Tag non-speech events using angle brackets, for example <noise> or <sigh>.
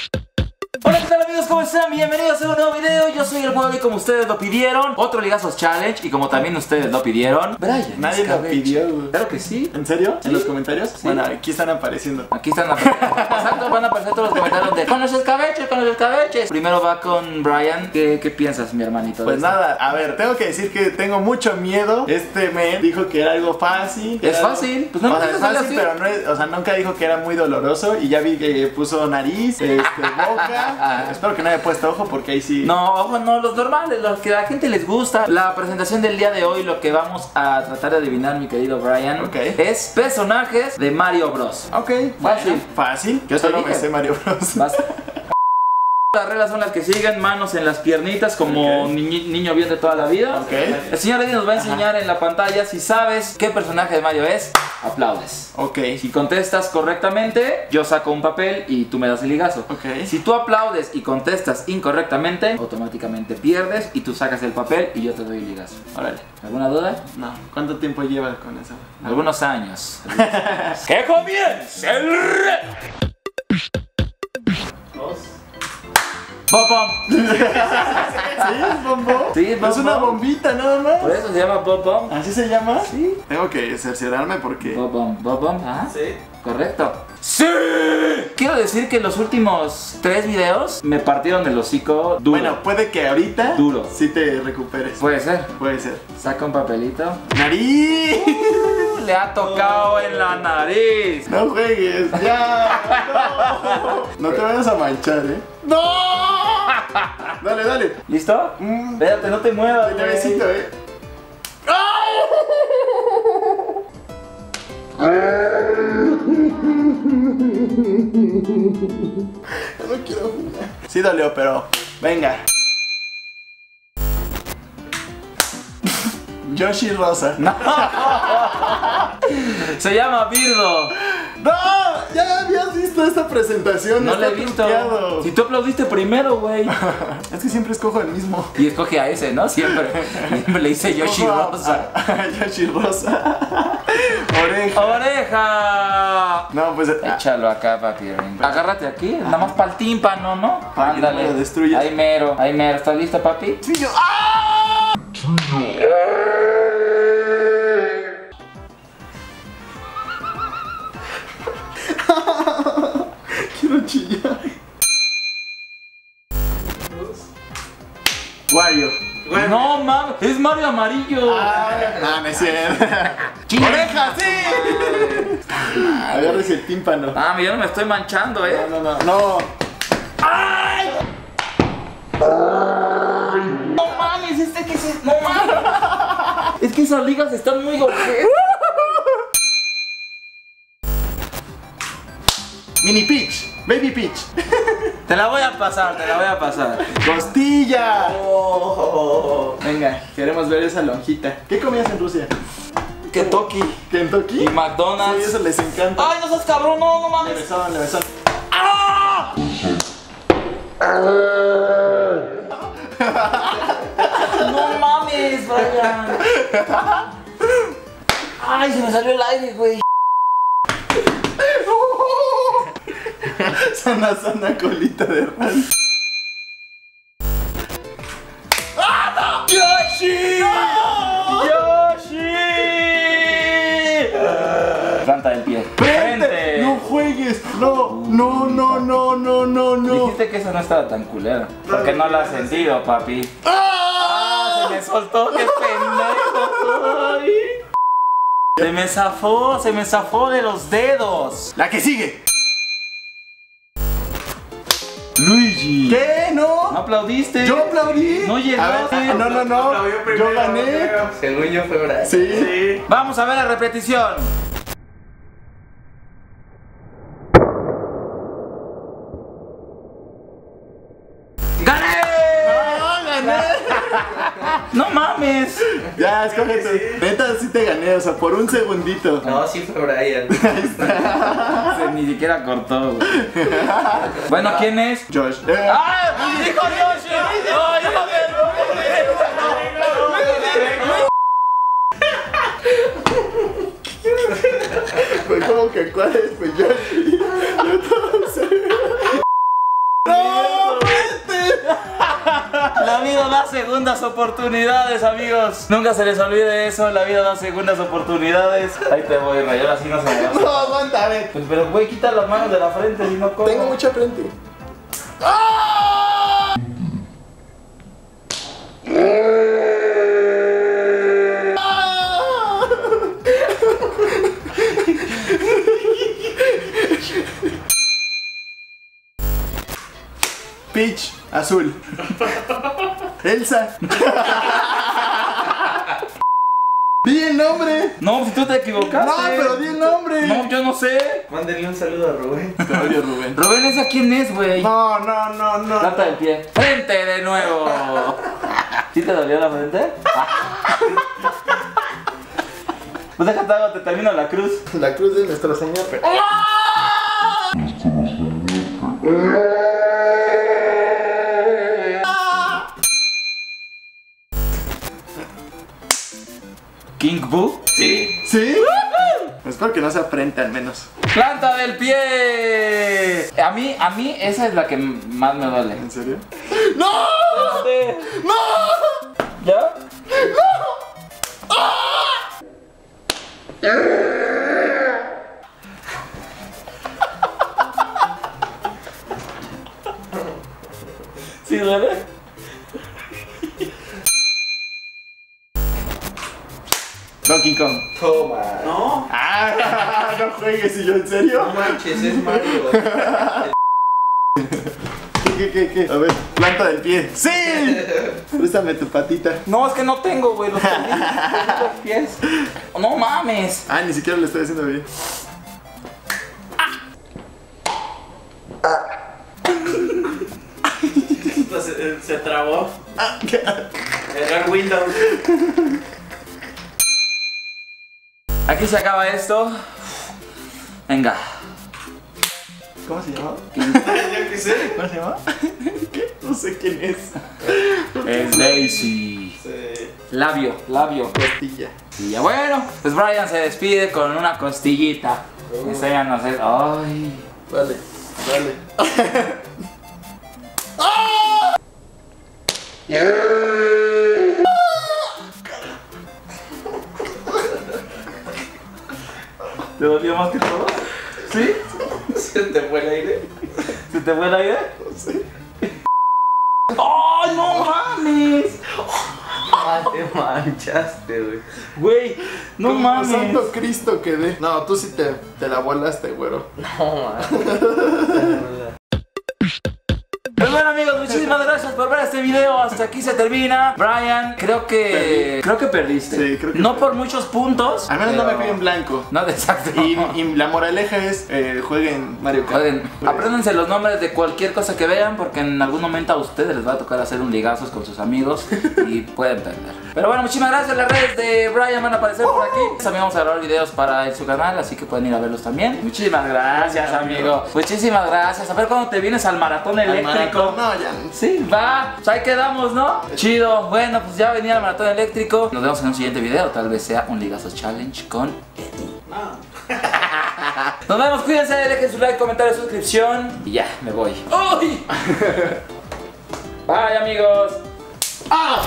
Thank you. ¿Cómo están? Bienvenidos a un nuevo video. Yo soy el Wally como ustedes lo pidieron. Otro Ligazos Challenge y como también ustedes lo pidieron. Brian. Nadie lo pidió, güey. Claro que sí. ¿En serio? ¿En los comentarios? Bueno, aquí están apareciendo. Aquí están Exacto, van a aparecer todos los comentarios de con los escabeches, con los escabeches. Primero va con Brian. ¿Qué, qué piensas, mi hermanito? Pues nada, a ver, tengo que decir que tengo mucho miedo. Este men dijo que era algo fácil. Es algo- fácil, pues no o sea, es fácil, así. pero no es, o sea, nunca dijo que era muy doloroso. Y ya vi que puso nariz, este, boca. <laughs> Espero que no haya puesto ojo porque ahí sí. No, ojo, no, los normales, los que a la gente les gusta. La presentación del día de hoy, lo que vamos a tratar de adivinar, mi querido Brian, Ok. es personajes de Mario Bros. Ok, Fácil. bueno, Fácil. Yo solo me sé Mario Bros. Vas. <laughs> Las reglas son las que siguen, manos en las piernitas como Ok. niñi- niño bien de toda la vida. Ok. El señor Eddie nos va a enseñar en la pantalla si sabes qué personaje de Mario es, aplaudes. Ok. Si contestas correctamente, yo saco un papel y tú me das el ligazo. Ok. Si tú aplaudes y contestas incorrectamente, automáticamente pierdes y tú sacas el papel y yo te doy el ligazo. Órale. ¿Alguna duda? No. ¿Cuánto tiempo llevas con eso? Algunos años. <laughs> ¡Que comience el reto! Bom, bom. ¿Sí? ¿Es bombo? Sí, es Es una bombita nada más. Por eso se llama Bob Bomb. ¿Así se llama? Sí. Tengo que cerciorarme porque. Bob Bomb, Bob Bomb, ajá. Sí. Correcto. ¡Sí! Quiero decir que los últimos tres videos me partieron el hocico duro. Bueno, puede que ahorita Duro. sí te recuperes. puede ser. Puede ser. Saca un papelito. ¡Nariz! Le ha tocado en la nariz. No juegues, ya. No, no te vayas a manchar, ¿eh? ¡No! <laughs> Dale, dale. ¿Listo? Mm, Espérate, no te muevas. de llavecito, ¿eh? <laughs> No quiero jugar. Sí dolió, pero venga. <laughs> Yoshi Rosa. No. Se llama Birdo. ¡No! Ya habías visto esta presentación. No le he visto. truqueado. Si tú aplaudiste primero, güey. <laughs> Es que siempre escojo el mismo. Y escoge a ese, ¿no? Siempre. Siempre le dice Yoshi Rosa. a- a Yoshi Rosa. <laughs> Oreja. ¡Oreja! No, pues. ah, Échalo acá, papi. Agárrate aquí, nada más para el tímpano, ¿no? Para que no me lo destruyas. Ahí mero, ahí mero. ¿Estás listo, papi? Sí, yo. ¡Ah! No, mames, es Mario Amarillo. Ah, no es cierto. ¡Oreja, sí! Agárrese el tímpano. Ah, yo no me estoy manchando, eh. No, no, no. No. No mames, este que se. No mames. Es que esas ligas están muy golpeadas. Mini Peach. Baby Peach. <laughs> Te la voy a pasar, te la voy a pasar. ¡Costilla! Venga, queremos ver esa lonjita. ¿Qué comías en Rusia? Kentucky ¿Kentucky? y McDonald's. Sí, eso les encanta. Ay, no seas cabrón, no, no Le mames. besaban, le besaban. No mames, Brian. <laughs> Ay, se me salió el aire, güey. Sana, sana colita de ran. ¡Yoshi! ¡Yoshi! Planta del pie. ¡Frente! ¡No juegues! ¡No! ¡No, no, no, no, no, no! Dijiste que esa no estaba tan culera. Porque no la has sentido, papi. ¡Ah! Se me soltó, qué pendejo. Se me zafó, se me zafó de los dedos. La que sigue. Luigi. ¿Qué? ¿No? ¿No aplaudiste? Yo aplaudí. No llegaste. A ver, ah, no, no, no. Yo gané. Según yo fue Brian. Sí. Vamos a ver la repetición. ¡No mames! Ya, escoge tú. Neta, sí te gané, o sea, por un segundito. No, sí fue Brian. <laughs> Se ni siquiera cortó, güey. Bueno, ¿quién es? Josh. ¡Ah! ¡Dijo Yoshi! ¡Ay, joder! Fue como que cuál es, pues Yoshi. La vida da segundas oportunidades, amigos. Nunca se les olvide eso. La vida da segundas oportunidades. Ahí te voy, Ray. Ahora sí no se me va. No, aguanta, a ver. Pues, pero, güey, quita las manos de la frente, si no, ¿cómo? Tengo mucha frente. Peach, azul. Elsa. Di el nombre. No, si tú te equivocaste. No, pero di el nombre. No, yo no sé. Mándenle un saludo a Rubén. <laughs> Te odio, Rubén. Rubén, ¿esa quién es, güey? No, no, no, no. Planta del pie. Frente de nuevo. ¿Sí te dolió la frente? Pues déjate algo, te termino la cruz. La cruz de nuestro Señor. King Boo. Sí. ¿Sí? Espero que no sea frente al menos. Planta del pie. A mí, a mí esa es la que más me duele. ¿En serio? ¡No! Donkey Kong. Toma. No. Ah, <laughs> no juegues y yo, ¿en serio? No manches, es Mario. ¿Qué, qué, qué? A ver, planta del pie. ¡Sí! Préstame tu patita. No, es que no tengo, güey, los pies. No mames. Ah, ni siquiera lo estoy haciendo bien. <laughs> se, se trabó. Ah, ¿qué? Error Windows. Aquí se acaba esto. Venga. ¿Cómo se llama? Yo qué sé. ¿Cómo se llama? ¿Qué? <laughs> No sé quién es. Es Daisy. Sí. Labio, labio. Costilla. Y ya bueno, pues Brian se despide con una costillita. Enséñanos el. Ay. Vale, vale. <laughs> ¿Te dolió más que todo? ¿Sí? ¿Se te fue el aire? ¿Se te fue el aire? Sí. ¡Ay, no mames! Ah, te manchaste, güey. Güey, no Como mames. Santo Cristo quedé. No, tú sí te, te la volaste, güero. No, man. Pues bueno amigos, muchísimas gracias por ver este video. Hasta aquí se termina. Brian, creo que. Creo que perdiste. Sí, creo que No perdí. por muchos puntos. Al menos no me fui en blanco. No, <laughs> exacto. Y, y la moraleja es eh, jueguen Mario Kart. Apréndanse los nombres de cualquier cosa que vean porque en algún momento a ustedes les va a tocar hacer un ligazos con sus amigos y <laughs> pueden perder. Pero bueno, muchísimas gracias. Las redes de Brian van a aparecer por aquí. También vamos a grabar videos para su canal, así que pueden ir a verlos también. Muchísimas gracias, amigo. Muchísimas gracias. A ver cuándo te vienes al maratón eléctrico. No, ya. Sí, va. Pues ahí quedamos, ¿no? Chido. Bueno, pues ya venía el maratón eléctrico. Nos vemos en un siguiente video. Tal vez sea un ligazos challenge con Eddie. <laughs> Nos vemos, cuídense, dejen su like, comentario, suscripción. Y ya, me voy. ¡Uy! <laughs> Bye, amigos. ¡Ah!